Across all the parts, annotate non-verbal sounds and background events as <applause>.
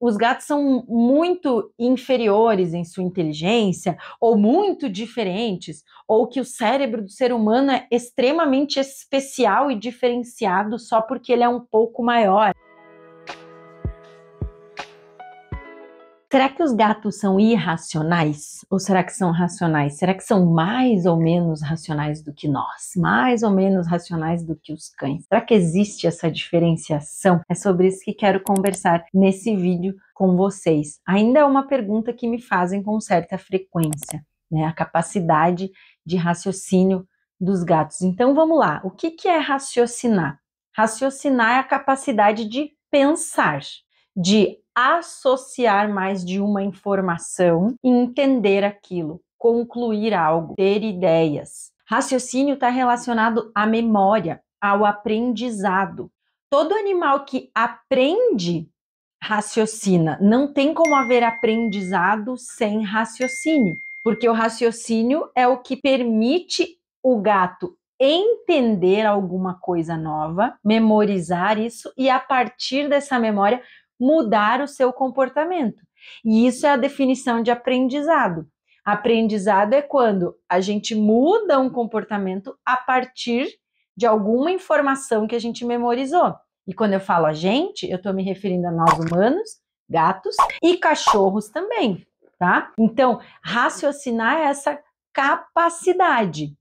os gatos são muito inferiores em sua inteligência, ou muito diferentes, ou que o cérebro do ser humano é extremamente especial e diferenciado só porque ele é um pouco maior. Será que os gatos são irracionais? Ou será que são racionais? Será que são mais ou menos racionais do que nós? Mais ou menos racionais do que os cães? Será que existe essa diferenciação? É sobre isso que quero conversar nesse vídeo com vocês. Ainda é uma pergunta que me fazem com certa frequência, né? A capacidade de raciocínio dos gatos. Então vamos lá. O que, que é raciocinar? Raciocinar é a capacidade de pensar, de associar mais de uma informação e entender aquilo, concluir algo, ter ideias. Raciocínio está relacionado à memória, ao aprendizado. Todo animal que aprende raciocina. Não tem como haver aprendizado sem raciocínio, porque o raciocínio é o que permite o gato entender alguma coisa nova, memorizar isso e a partir dessa memória mudar o seu comportamento. E isso é a definição de aprendizado. Aprendizado é quando a gente muda um comportamento a partir de alguma informação que a gente memorizou. E quando eu falo a gente, eu estou me referindo a nós humanos, gatos e cachorros também, tá? Então, raciocinar é essa capacidade,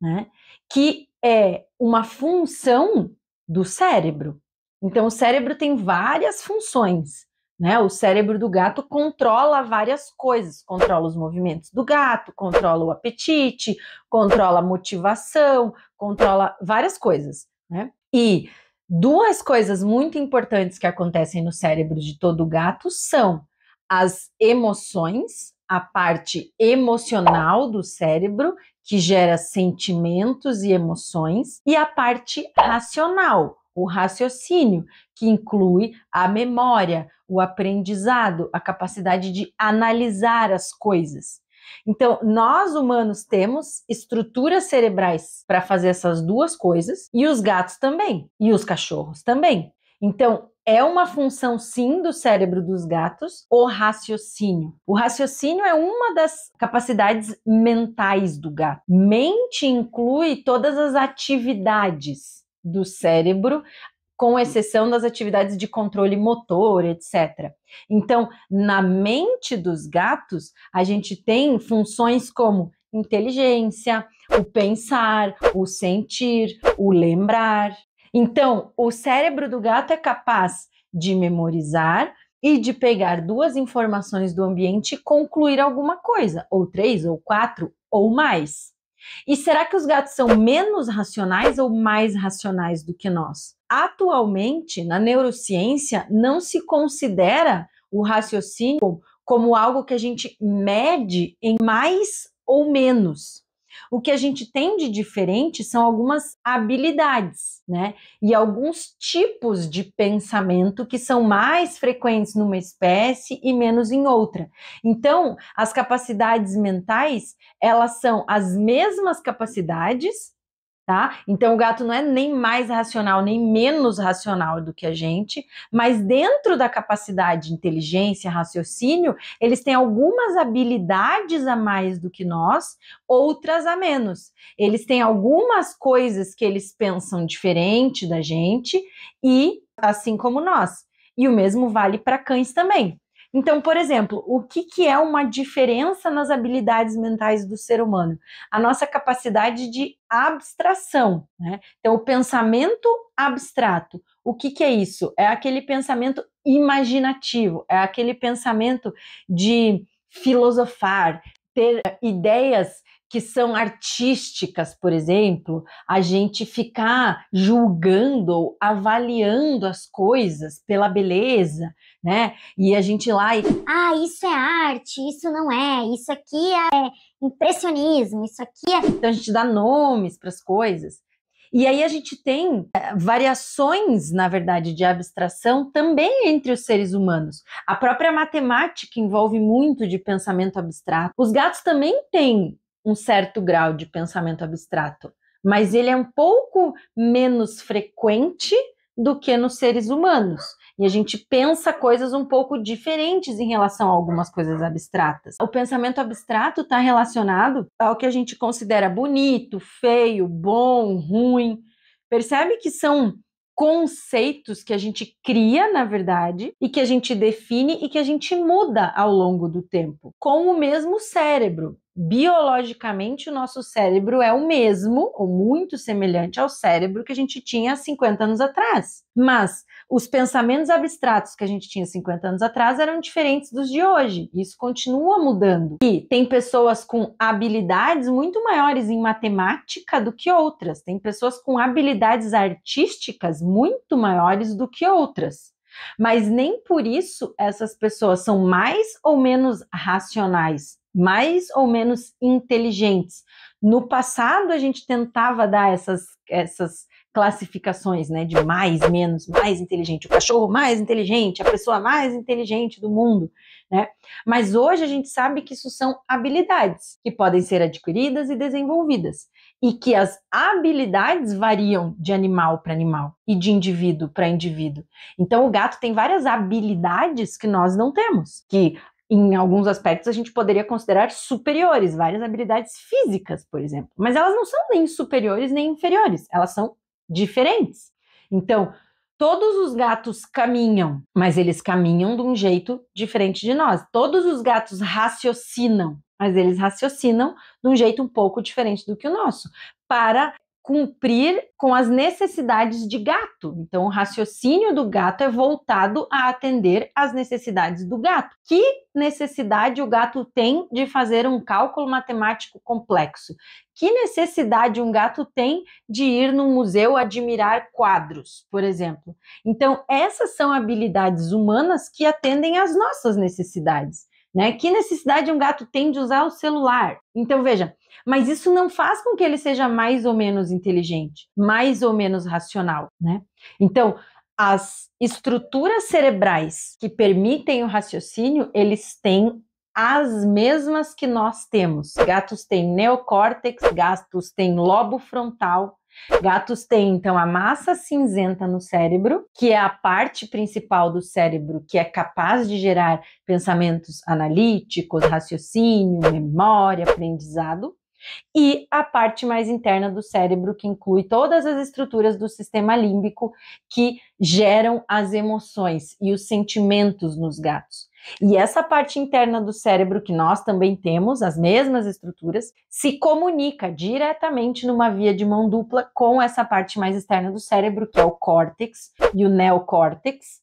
né? Que é uma função do cérebro. Então, o cérebro tem várias funções. Né? O cérebro do gato controla várias coisas, controla os movimentos do gato, controla o apetite, controla a motivação, controla várias coisas. Né? E duas coisas muito importantes que acontecem no cérebro de todo gato são as emoções, a parte emocional do cérebro, que gera sentimentos e emoções, e a parte racional, o raciocínio, que inclui a memória, o aprendizado, a capacidade de analisar as coisas. Então, nós humanos temos estruturas cerebrais para fazer essas duas coisas, e os gatos também, e os cachorros também. Então, é uma função sim do cérebro dos gatos o raciocínio. O raciocínio é uma das capacidades mentais do gato. Mente inclui todas as atividades do cérebro, com exceção das atividades de controle motor, etc. Então, na mente dos gatos, a gente tem funções como inteligência, o pensar, o sentir, o lembrar. Então, o cérebro do gato é capaz de memorizar e de pegar duas informações do ambiente e concluir alguma coisa, ou três, ou quatro, ou mais. E será que os gatos são menos racionais ou mais racionais do que nós? Atualmente, na neurociência, não se considera o raciocínio como algo que a gente mede em mais ou menos. O que a gente tem de diferente são algumas habilidades, né? E alguns tipos de pensamento que são mais frequentes numa espécie e menos em outra. Então, as capacidades mentais, elas são as mesmas capacidades, tá? Então o gato não é nem mais racional, nem menos racional do que a gente, mas dentro da capacidade de inteligência, raciocínio, eles têm algumas habilidades a mais do que nós, outras a menos. Eles têm algumas coisas que eles pensam diferente da gente e assim como nós. E o mesmo vale para cães também. Então, por exemplo, o que, que é uma diferença nas habilidades mentais do ser humano? A nossa capacidade de abstração. Né? Então, o pensamento abstrato. O que, que é isso? É aquele pensamento imaginativo, é aquele pensamento de filosofar, ter ideias que são artísticas, por exemplo, a gente ficar julgando ou avaliando as coisas pela beleza, né? E a gente lá e ah, isso é arte, isso não é, isso aqui é impressionismo, isso aqui é. Então a gente dá nomes para as coisas. E aí a gente tem é, variações, na verdade, de abstração também entre os seres humanos. A própria matemática envolve muito de pensamento abstrato. Os gatos também têm um certo grau de pensamento abstrato, mas ele é um pouco menos frequente do que nos seres humanos. E a gente pensa coisas um pouco diferentes em relação a algumas coisas abstratas. O pensamento abstrato está relacionado ao que a gente considera bonito, feio, bom, ruim. Percebe que são conceitos que a gente cria, na verdade, e que a gente define e que a gente muda ao longo do tempo, com o mesmo cérebro biologicamente o nosso cérebro é o mesmo, ou muito semelhante ao cérebro que a gente tinha 50 anos atrás. Mas os pensamentos abstratos que a gente tinha 50 anos atrás eram diferentes dos de hoje. Isso continua mudando. E tem pessoas com habilidades muito maiores em matemática do que outras. Tem pessoas com habilidades artísticas muito maiores do que outras. Mas nem por isso essas pessoas são mais ou menos racionais mais ou menos inteligentes. No passado, a gente tentava dar essas, essas classificações, né, de mais, menos, mais inteligente, o cachorro mais inteligente, a pessoa mais inteligente do mundo, né? Mas hoje a gente sabe que isso são habilidades que podem ser adquiridas e desenvolvidas e que as habilidades variam de animal para animal e de indivíduo para indivíduo. Então o gato tem várias habilidades que nós não temos, que em alguns aspectos a gente poderia considerar superiores, várias habilidades físicas, por exemplo. Mas elas não são nem superiores nem inferiores, elas são diferentes. Então, todos os gatos caminham, mas eles caminham de um jeito diferente de nós. Todos os gatos raciocinam, mas eles raciocinam de um jeito um pouco diferente do que o nosso, para cumprir com as necessidades de gato. Então, o raciocínio do gato é voltado a atender às necessidades do gato. Que necessidade o gato tem de fazer um cálculo matemático complexo? Que necessidade um gato tem de ir num museu admirar quadros, por exemplo? Então, essas são habilidades humanas que atendem às nossas necessidades. Né? Que necessidade um gato tem de usar o celular? Então, veja, mas isso não faz com que ele seja mais ou menos inteligente, mais ou menos racional, né? Então, as estruturas cerebrais que permitem o raciocínio, eles têm as mesmas que nós temos. Gatos têm neocórtex, gatos têm lobo frontal, Gatos têm então a massa cinzenta no cérebro, que é a parte principal do cérebro que é capaz de gerar pensamentos analíticos, raciocínio, memória, aprendizado e a parte mais interna do cérebro, que inclui todas as estruturas do sistema límbico que geram as emoções e os sentimentos nos gatos. E essa parte interna do cérebro, que nós também temos, as mesmas estruturas, se comunica diretamente numa via de mão dupla com essa parte mais externa do cérebro, que é o córtex e o neocórtex,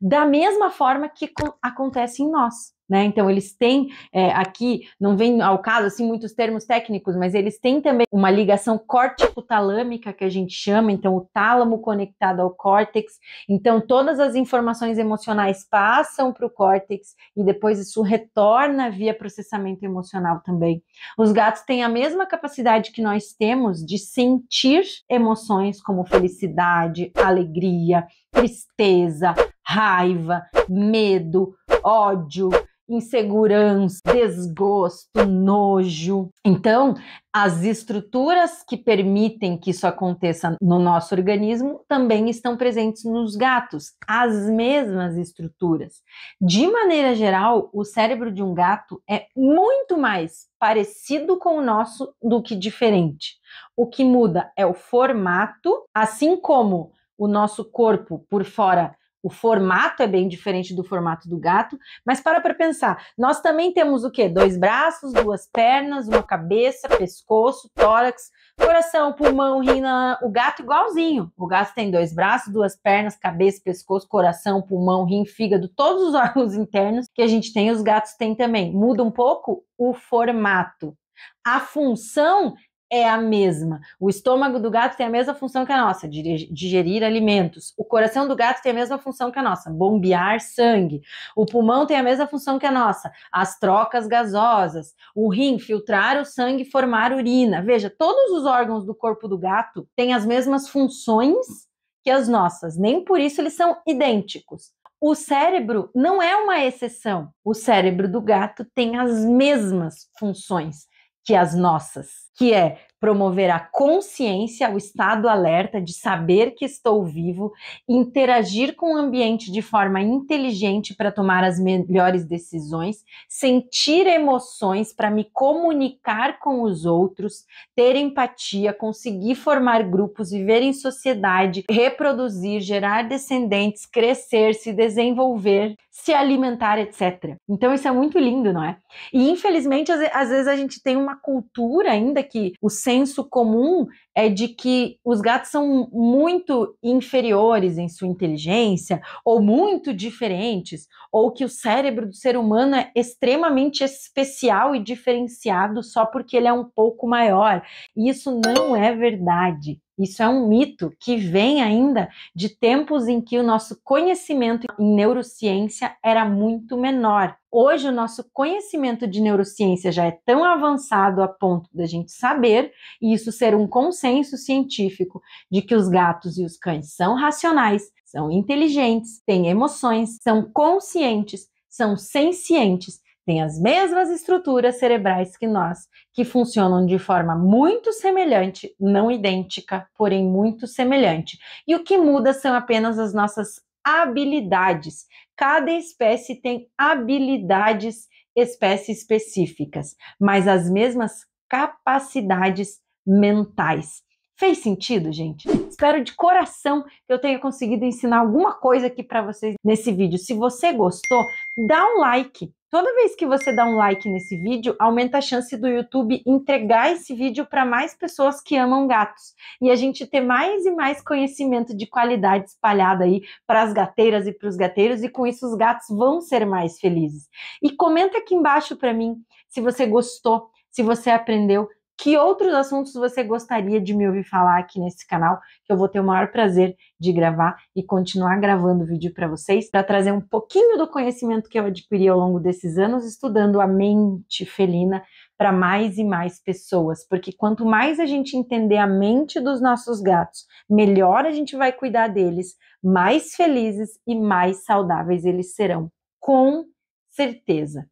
da mesma forma que acontece em nós. Né? Então, eles têm é, aqui, não vem ao caso assim muitos termos técnicos, mas eles têm também uma ligação córtico-talâmica que a gente chama, então o tálamo conectado ao córtex. Então, todas as informações emocionais passam para o córtex e depois isso retorna via processamento emocional também. Os gatos têm a mesma capacidade que nós temos de sentir emoções como felicidade, alegria, tristeza, raiva, medo, ódio, insegurança, desgosto, nojo. Então, as estruturas que permitem que isso aconteça no nosso organismo também estão presentes nos gatos, as mesmas estruturas. De maneira geral, o cérebro de um gato é muito mais parecido com o nosso do que diferente. O que muda é o formato, assim como o nosso corpo por fora o formato é bem diferente do formato do gato, mas para para pensar, nós também temos o quê? Dois braços, duas pernas, uma cabeça, pescoço, tórax, coração, pulmão, rina, o gato igualzinho. O gato tem dois braços, duas pernas, cabeça, pescoço, coração, pulmão, rim, fígado, todos os <laughs> órgãos internos que a gente tem, os gatos têm também. Muda um pouco o formato. A função é a mesma. O estômago do gato tem a mesma função que a nossa, digerir alimentos. O coração do gato tem a mesma função que a nossa, bombear sangue. O pulmão tem a mesma função que a nossa, as trocas gasosas. O rim, filtrar o sangue e formar urina. Veja, todos os órgãos do corpo do gato têm as mesmas funções que as nossas, nem por isso eles são idênticos. O cérebro não é uma exceção. O cérebro do gato tem as mesmas funções que as nossas, que é promover a consciência, o estado alerta de saber que estou vivo, interagir com o ambiente de forma inteligente para tomar as melhores decisões, sentir emoções para me comunicar com os outros, ter empatia, conseguir formar grupos, viver em sociedade, reproduzir, gerar descendentes, crescer, se desenvolver, se alimentar, etc. Então isso é muito lindo, não é? E infelizmente às vezes a gente tem uma cultura ainda que o senso comum é de que os gatos são muito inferiores em sua inteligência, ou muito diferentes, ou que o cérebro do ser humano é extremamente especial e diferenciado só porque ele é um pouco maior. E isso não é verdade. Isso é um mito que vem ainda de tempos em que o nosso conhecimento em neurociência era muito menor. Hoje, o nosso conhecimento de neurociência já é tão avançado a ponto da gente saber, e isso ser um consenso científico, de que os gatos e os cães são racionais, são inteligentes, têm emoções, são conscientes, são sencientes têm as mesmas estruturas cerebrais que nós, que funcionam de forma muito semelhante, não idêntica, porém muito semelhante. E o que muda são apenas as nossas habilidades. Cada espécie tem habilidades espécies específicas, mas as mesmas capacidades mentais. Fez sentido, gente? Espero de coração que eu tenha conseguido ensinar alguma coisa aqui para vocês nesse vídeo. Se você gostou, dá um like. Toda vez que você dá um like nesse vídeo, aumenta a chance do YouTube entregar esse vídeo para mais pessoas que amam gatos e a gente ter mais e mais conhecimento de qualidade espalhado aí para as gateiras e para os gateiros e com isso os gatos vão ser mais felizes. E comenta aqui embaixo para mim se você gostou, se você aprendeu, que outros assuntos você gostaria de me ouvir falar aqui nesse canal, que eu vou ter o maior prazer de gravar e continuar gravando vídeo para vocês, para trazer um pouquinho do conhecimento que eu adquiri ao longo desses anos estudando a mente felina para mais e mais pessoas, porque quanto mais a gente entender a mente dos nossos gatos, melhor a gente vai cuidar deles, mais felizes e mais saudáveis eles serão, com certeza.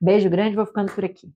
Beijo grande, vou ficando por aqui.